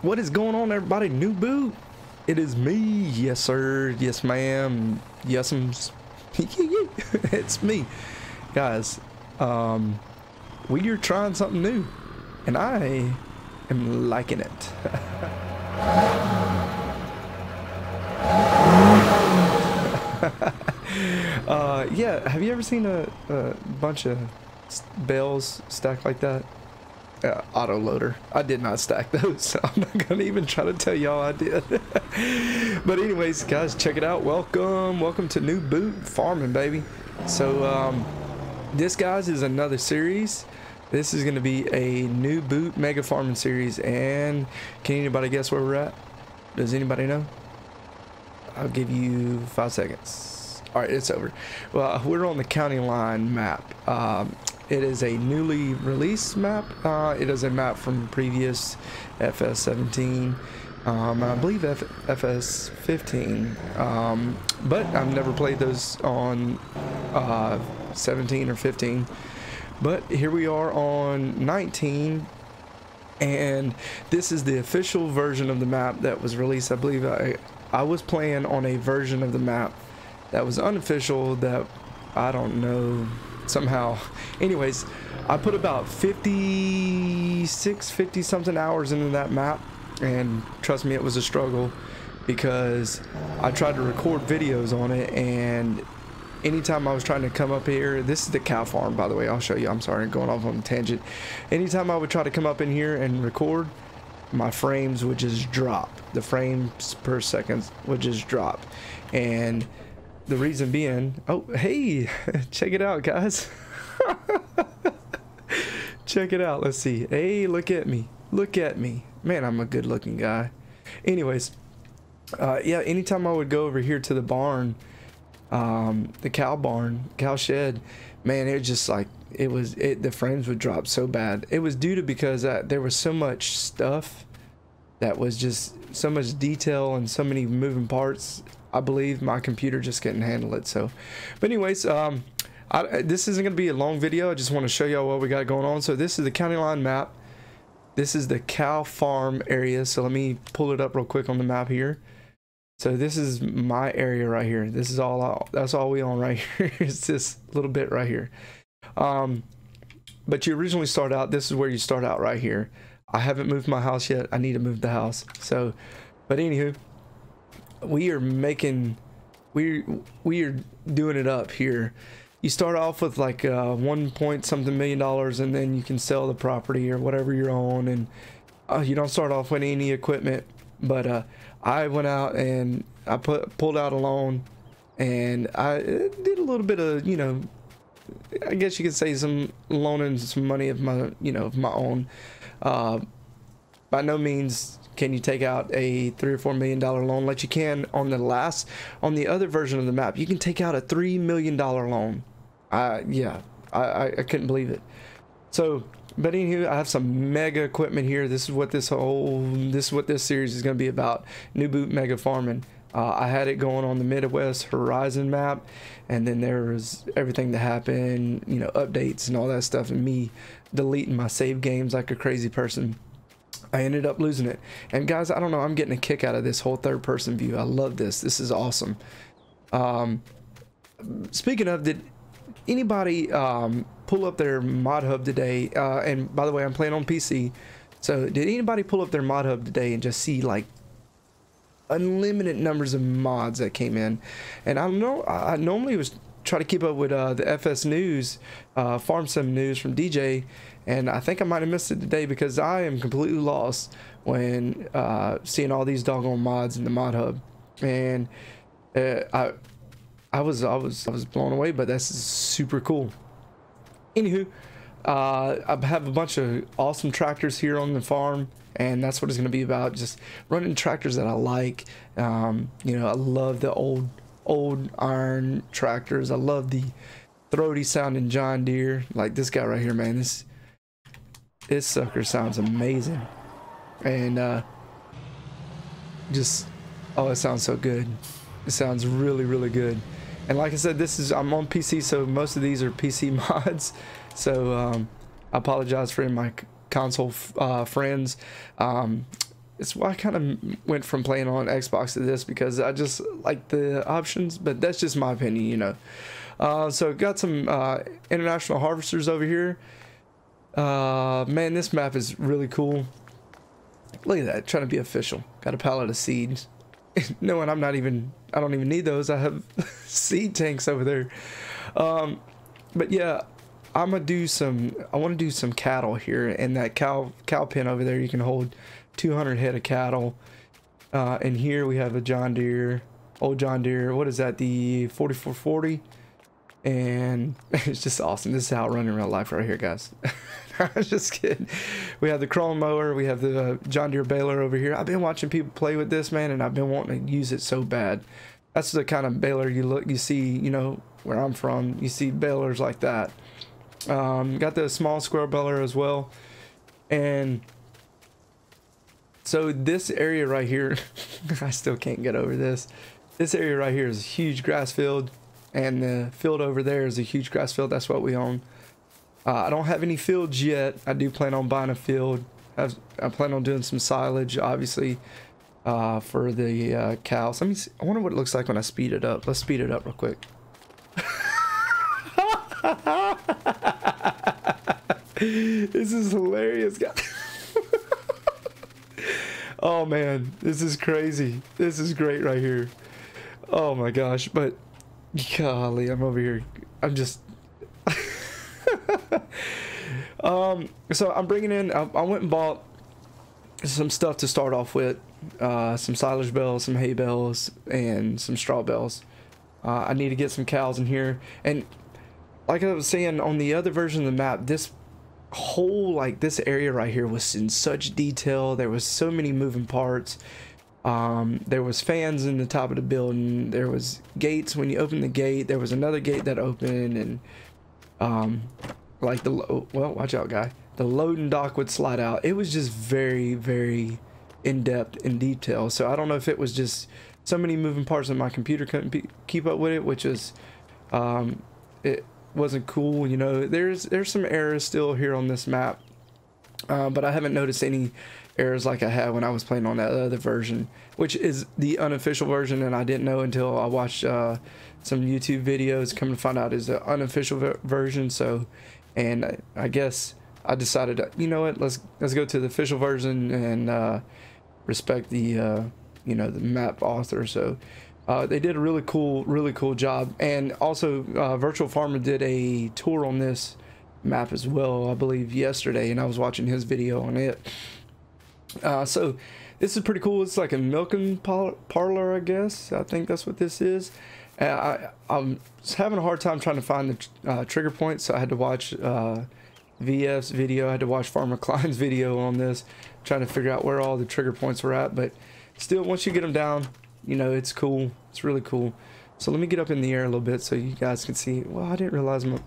What is going on, everybody? New boot. It is me. Yes, sir. Yes, ma'am. Yes, it's me, guys. Um, we are trying something new, and I am liking it. uh, yeah, have you ever seen a, a bunch of bales stacked like that? Uh, auto loader. I did not stack those, so I'm not gonna even try to tell y'all I did. but anyways, guys, check it out. Welcome, welcome to New Boot Farming, baby. So um, this, guys, is another series. This is gonna be a New Boot Mega Farming series, and can anybody guess where we're at? Does anybody know? I'll give you five seconds. All right, it's over. Well, we're on the county line map. Um, it is a newly released map. Uh, it is a map from previous FS17. Um, I believe F FS15. Um, but I've never played those on uh, 17 or 15. But here we are on 19 and this is the official version of the map that was released. I believe I, I was playing on a version of the map that was unofficial that I don't know somehow. Anyways, I put about 56, 50 something hours into that map, and trust me, it was a struggle because I tried to record videos on it, and anytime I was trying to come up here, this is the cow farm, by the way. I'll show you. I'm sorry, I'm going off on a tangent. Anytime I would try to come up in here and record, my frames would just drop. The frames per second would just drop, and the reason being, oh, hey, check it out, guys. check it out. Let's see. Hey, look at me. Look at me. Man, I'm a good looking guy. Anyways, uh, yeah, anytime I would go over here to the barn, um, the cow barn, cow shed, man, it was just like, it was, it, the frames would drop so bad. It was due to because uh, there was so much stuff that was just so much detail and so many moving parts I believe my computer just couldn't handle it. So, but anyways, um, I, this isn't going to be a long video. I just want to show y'all what we got going on. So this is the county line map. This is the cow farm area. So let me pull it up real quick on the map here. So this is my area right here. This is all, that's all we own right here. it's this little bit right here. Um, but you originally start out, this is where you start out right here. I haven't moved my house yet. I need to move the house. So, but anywho, we are making we we are doing it up here. You start off with like uh, one point something million dollars and then you can sell the property or whatever you're on and uh, you don't start off with any equipment but uh, I went out and I put pulled out a loan and I did a little bit of you know I guess you could say some loaning some money of my you know of my own. Uh, by no means can you take out a three or four million dollar loan? Like you can on the last on the other version of the map. You can take out a three million dollar loan. Uh yeah I, I couldn't believe it. So but anywho i have some mega equipment here. This is what this whole this is what this series is going to be about. New boot mega farming. Uh, I had it going on the Midwest Horizon map, and then there was everything that happened, you know, updates and all that stuff, and me deleting my save games like a crazy person. I ended up losing it. And guys, I don't know, I'm getting a kick out of this whole third person view. I love this. This is awesome. Um, speaking of, did anybody um, pull up their mod hub today? Uh, and by the way, I'm playing on PC. So did anybody pull up their mod hub today and just see like unlimited numbers of mods that came in? And I don't know I normally was try to keep up with uh, the FS News, uh, Farm Sim News from DJ, and I think I might have missed it today because I am completely lost when uh, seeing all these doggone mods in the mod hub, and uh, I, I was I was I was blown away. But that's super cool. Anywho, uh, I have a bunch of awesome tractors here on the farm, and that's what it's going to be about. Just running tractors that I like. Um, you know, I love the old old iron tractors. I love the throaty sounding John Deere. Like this guy right here, man. This this sucker sounds amazing. And uh, just, oh, it sounds so good. It sounds really, really good. And like I said, this is, I'm on PC, so most of these are PC mods. So um, I apologize for my console uh, friends. Um, it's why I kind of went from playing on Xbox to this because I just like the options, but that's just my opinion, you know. Uh, so got some uh, international harvesters over here. Uh, man, this map is really cool. Look at that, trying to be official. Got a pallet of seeds. Knowing I'm not even, I don't even need those. I have seed tanks over there. Um, but yeah, I'm gonna do some. I want to do some cattle here, and that cow cow pen over there. You can hold 200 head of cattle. Uh, and here we have a John Deere, old John Deere. What is that? The 4440. And it's just awesome. This is how I run in real life right here, guys. I'm just kidding. We have the Krone mower. We have the uh, John Deere baler over here. I've been watching people play with this, man, and I've been wanting to use it so bad. That's the kind of baler you look, you see, you know, where I'm from. You see balers like that. Um, got the small square baler as well. And so this area right here, I still can't get over this. This area right here is a huge grass field. And the field over there is a huge grass field. That's what we own. Uh, I don't have any fields yet. I do plan on buying a field. I've, I plan on doing some silage, obviously, uh, for the uh, cows. Let me. See. I wonder what it looks like when I speed it up. Let's speed it up real quick. this is hilarious, guys. oh man, this is crazy. This is great right here. Oh my gosh, but golly, I'm over here. I'm just um, so I'm bringing in. I, I, went and bought some stuff to start off with. Uh, some silage bells, some hay bells, and some straw bells. Uh, I need to get some cows in here, and like I was saying on the other version of the map, this whole like this area right here was in such detail. There was so many moving parts. Um, there was fans in the top of the building. There was gates when you open the gate. There was another gate that opened, and um, like the well watch out guy the loading dock would slide out it was just very very in detail so i don't know if it was just so many moving parts that my computer couldn't keep up with it which is um, it wasn't cool you know there's there's some errors still here on this map uh, but i haven't noticed any errors like i had when i was playing on that other version which is the unofficial version and i didn't know until i watched uh, some youtube videos come to find out is the unofficial version so and I guess I decided, you know what, let's let's go to the official version and uh, respect the uh, you know the map author. So uh, they did a really cool, really cool job, and also uh, Virtual Farmer did a tour on this map as well, I believe yesterday, and I was watching his video on it. Uh, so this is pretty cool. It's like a milking parlor, I guess. I think that's what this is. I, I'm having a hard time trying to find the uh, trigger points, so I had to watch uh, VF's video. I had to watch Farmer Klein's video on this, trying to figure out where all the trigger points were at. But still, once you get them down, you know, it's cool. It's really cool. So let me get up in the air a little bit so you guys can see. Well, I didn't realize my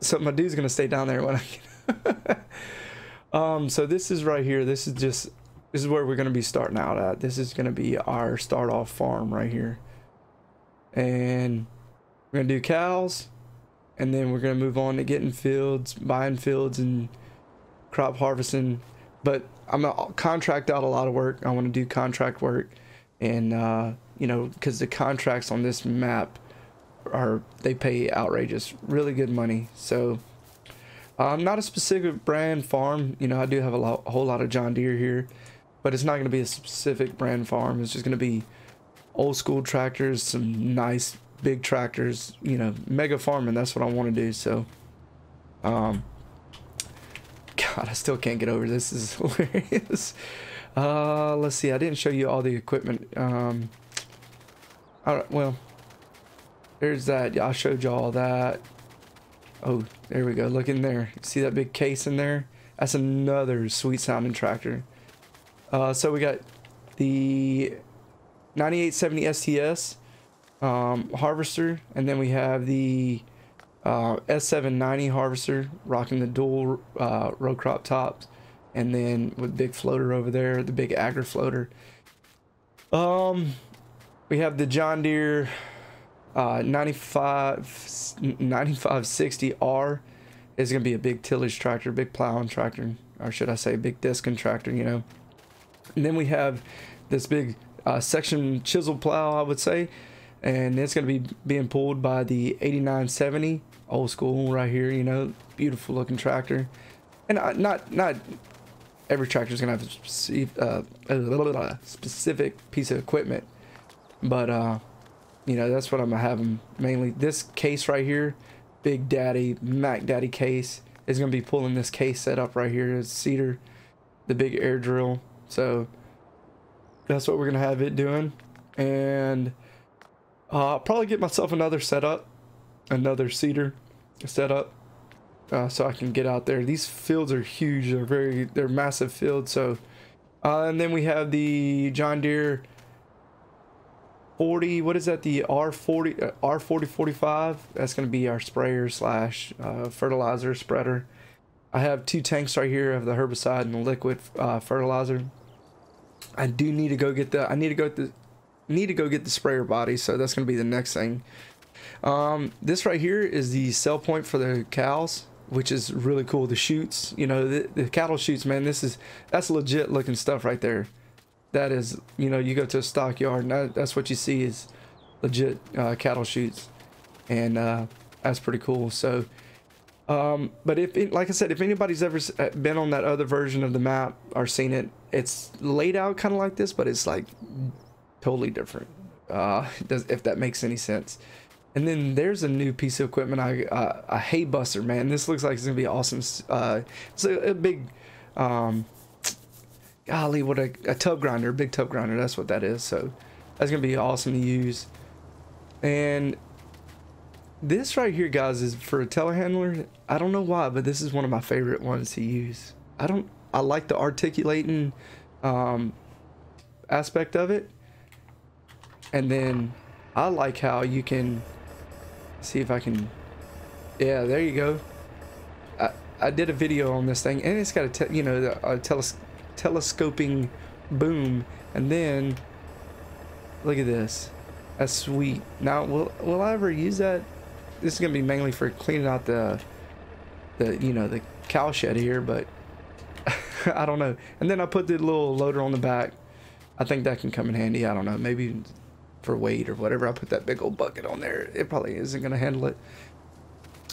so my dude's gonna stay down there when I. um. So this is right here. This is just this is where we're gonna be starting out at. This is gonna be our start off farm right here. And we're gonna do cows and then we're gonna move on to getting fields buying fields and crop harvesting. But i'm gonna contract out a lot of work. I want to do contract work. And uh, you know because the contracts on this map are they pay outrageous really good money. So i'm not a specific brand farm. You know i do have a, lot, a whole lot of john deere here but it's not going to be a specific brand farm it's just going to be old school tractors, some nice big tractors, you know, mega farming. That's what I want to do. So, um, God, I still can't get over this. this is hilarious. Uh, let's see. I didn't show you all the equipment. Um, all right, well, there's that. I showed you all that. Oh, there we go. Look in there. See that big case in there? That's another sweet sounding tractor. Uh, so we got the 9870 STS um, harvester, and then we have the uh, S790 harvester rocking the dual uh, row crop tops, and then with big floater over there, the big agri floater. Um, we have the John Deere uh, 95 9560R is going to be a big tillage tractor, big plowing tractor, or should I say big discing tractor, you know. And then we have this big uh, section chisel plow, I would say, and it's going to be being pulled by the 8970 old school right here. You know, beautiful looking tractor, and uh, not not every tractor is going to have a uh, specific piece of equipment, but uh, you know that's what I'm gonna have them mainly. This case right here, Big Daddy Mac Daddy case is gonna be pulling this case set up right here. It's seeder, the big air drill. So that's what we're gonna have it doing. And uh, I'll probably get myself another setup another seeder setup uh, so I can get out there. These fields are huge. They're very they're massive fields. So uh, and then we have the John Deere 40 what is that? The R40 uh, R40 45 that's gonna be our sprayer slash uh, fertilizer spreader I have two tanks right here. Of the herbicide and the liquid uh, fertilizer. I do need to go get the I need to go the need to go get the sprayer body so that's gonna be the next thing. Um, this right here is the sell point for the cows which is really cool. The chutes, you know the, the cattle chutes, man this is that's legit looking stuff right there. That is you know you go to a stockyard and that, that's what you see is legit uh, cattle chutes, and uh, that's pretty cool. So um, but if it, like I said if anybody's ever uh, been on that other version of the map or seen it it's laid out kind of like this, but it's like totally different. Uh, does if that makes any sense. And then there's a new piece of equipment. I uh, a Haybuster, man. This looks like it's gonna be awesome. Uh, it's a, a big, um, golly, what a, a tub grinder, big tub grinder. That's what that is. So that's gonna be awesome to use. And this right here, guys, is for a telehandler. I don't know why, but this is one of my favorite ones to use. I don't I like the articulating um, aspect of it. And then I like how you can see if I can. Yeah, there you go. I, I did a video on this thing, and it's got a you know a teles telescoping boom, and then look at this. That's sweet. Now, will will I ever use that? This is gonna be mainly for cleaning out the the you know the cow shed here, but I don't know. And then I put the little loader on the back. I think that can come in handy. I don't know. Maybe for weight or whatever. I put that big old bucket on there. It probably isn't going to handle it.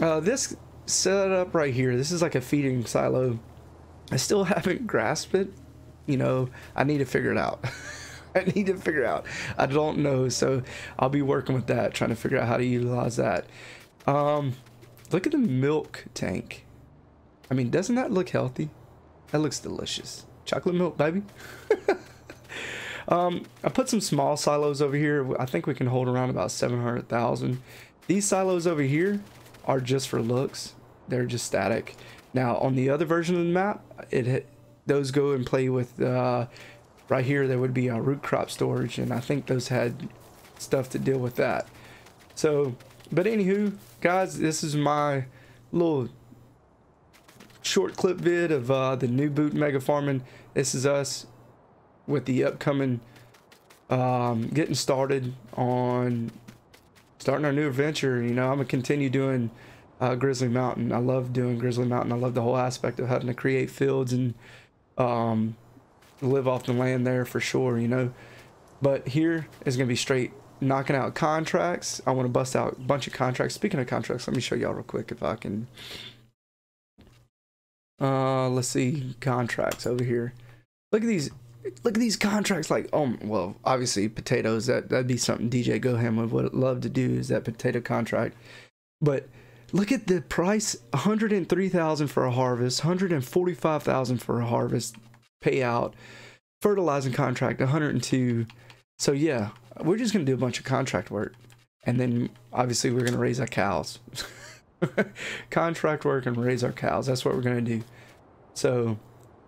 Uh, this setup right here, this is like a feeding silo. I still haven't grasped it. You know, I need to figure it out. I need to figure out. I don't know. So I'll be working with that, trying to figure out how to utilize that. Um, look at the milk tank. I mean, doesn't that look healthy? That looks delicious. Chocolate milk, baby. um, I put some small silos over here. I think we can hold around about 700,000. These silos over here are just for looks. They're just static. Now, on the other version of the map, it those go and play with, uh, right here, there would be a root crop storage, and I think those had stuff to deal with that. So, but anywho, guys, this is my little short clip vid of uh, the new boot mega farming. This is us with the upcoming um, getting started on starting our new adventure. You know, I'm gonna continue doing uh, Grizzly Mountain. I love doing Grizzly Mountain. I love the whole aspect of having to create fields and um, live off the land there for sure. You know, but here is gonna be straight knocking out contracts. I want to bust out a bunch of contracts. Speaking of contracts, let me show y'all real quick if I can uh, let's see contracts over here. Look at these. Look at these contracts. Like, oh, well, obviously potatoes. That that'd be something DJ Goham would love to do. Is that potato contract? But look at the price: one hundred and three thousand for a harvest, one hundred and forty-five thousand for a harvest payout. Fertilizing contract, one hundred and two. So yeah, we're just gonna do a bunch of contract work, and then obviously we're gonna raise our cows. contract work and raise our cows. That's what we're to do. So,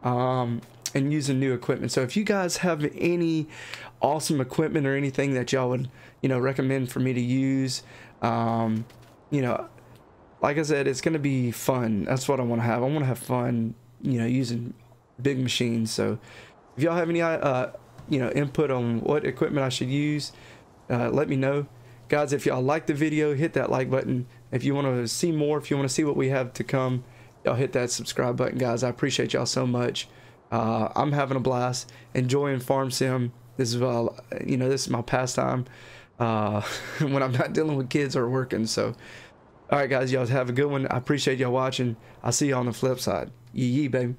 um, and using new equipment. So if you guys have any awesome equipment or anything that y'all would, you know, recommend for me to use, um, you know, like I said, it's to be fun. That's what I want to have. I want to have fun, you know, using big machines. So if y'all have any, uh, you know, input on what equipment I should use, uh, let me know. Guys, if y'all like the video, hit that like button. If you want to see more, if you want to see what we have to come, y'all hit that subscribe button, guys. I appreciate y'all so much. Uh, I'm having a blast, enjoying farm sim. This is uh, you know this is my pastime uh, when I'm not dealing with kids or working. So, all right, guys, y'all have a good one. I appreciate y'all watching. I'll see you on the flip side. Yee yee, baby.